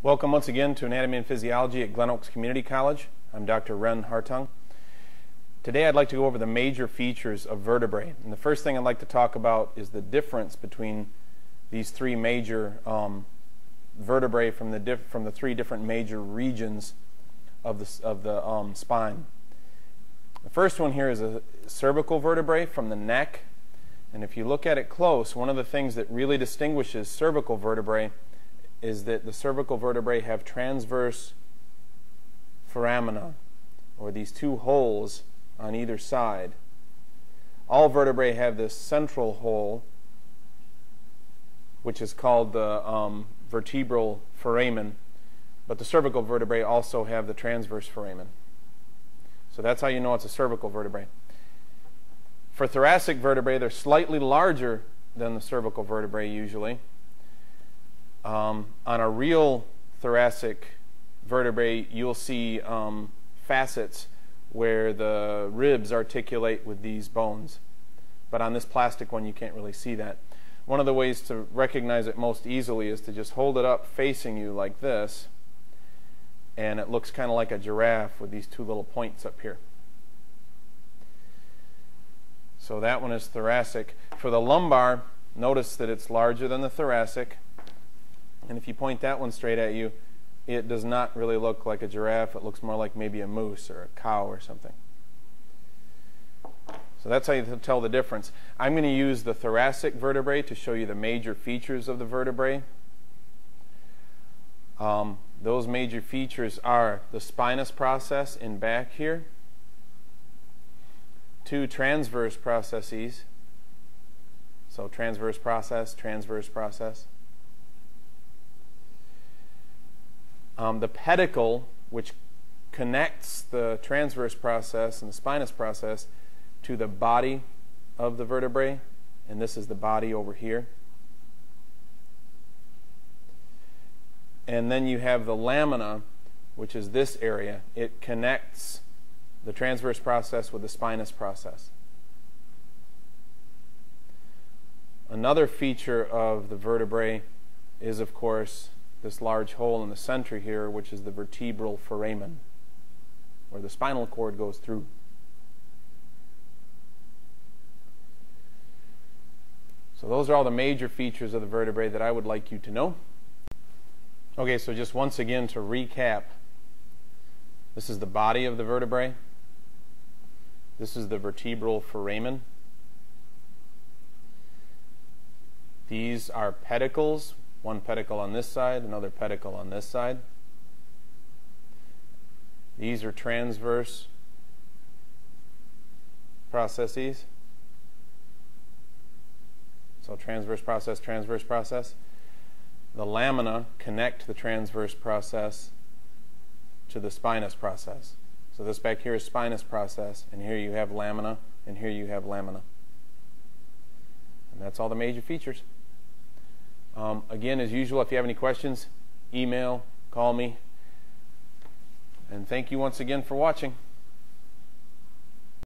Welcome once again to Anatomy and Physiology at Glen Oaks Community College. I'm Dr. Ren Hartung. Today I'd like to go over the major features of vertebrae. And the first thing I'd like to talk about is the difference between these three major um, vertebrae from the, from the three different major regions of the, of the um, spine. The first one here is a cervical vertebrae from the neck. And if you look at it close, one of the things that really distinguishes cervical vertebrae is that the cervical vertebrae have transverse foramina, or these two holes on either side. All vertebrae have this central hole, which is called the um, vertebral foramen, but the cervical vertebrae also have the transverse foramen. So that's how you know it's a cervical vertebrae. For thoracic vertebrae, they're slightly larger than the cervical vertebrae usually. Um, on a real thoracic vertebrae, you'll see um, facets where the ribs articulate with these bones. But on this plastic one, you can't really see that. One of the ways to recognize it most easily is to just hold it up facing you like this, and it looks kind of like a giraffe with these two little points up here. So that one is thoracic. For the lumbar, notice that it's larger than the thoracic. And if you point that one straight at you, it does not really look like a giraffe. It looks more like maybe a moose or a cow or something. So that's how you tell the difference. I'm going to use the thoracic vertebrae to show you the major features of the vertebrae. Um, those major features are the spinous process in back here, two transverse processes. So transverse process, transverse process. Um, the pedicle, which connects the transverse process and the spinous process to the body of the vertebrae, and this is the body over here. And then you have the lamina, which is this area. It connects the transverse process with the spinous process. Another feature of the vertebrae is, of course, this large hole in the center here, which is the vertebral foramen, where the spinal cord goes through. So those are all the major features of the vertebrae that I would like you to know. Okay, so just once again to recap, this is the body of the vertebrae. This is the vertebral foramen. These are pedicles, one pedicle on this side, another pedicle on this side. These are transverse processes. So transverse process, transverse process. The lamina connect the transverse process to the spinous process. So this back here is spinous process, and here you have lamina, and here you have lamina. And that's all the major features. Um, again, as usual, if you have any questions, email, call me. And thank you once again for watching.